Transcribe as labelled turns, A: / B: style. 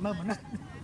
A: 不卖不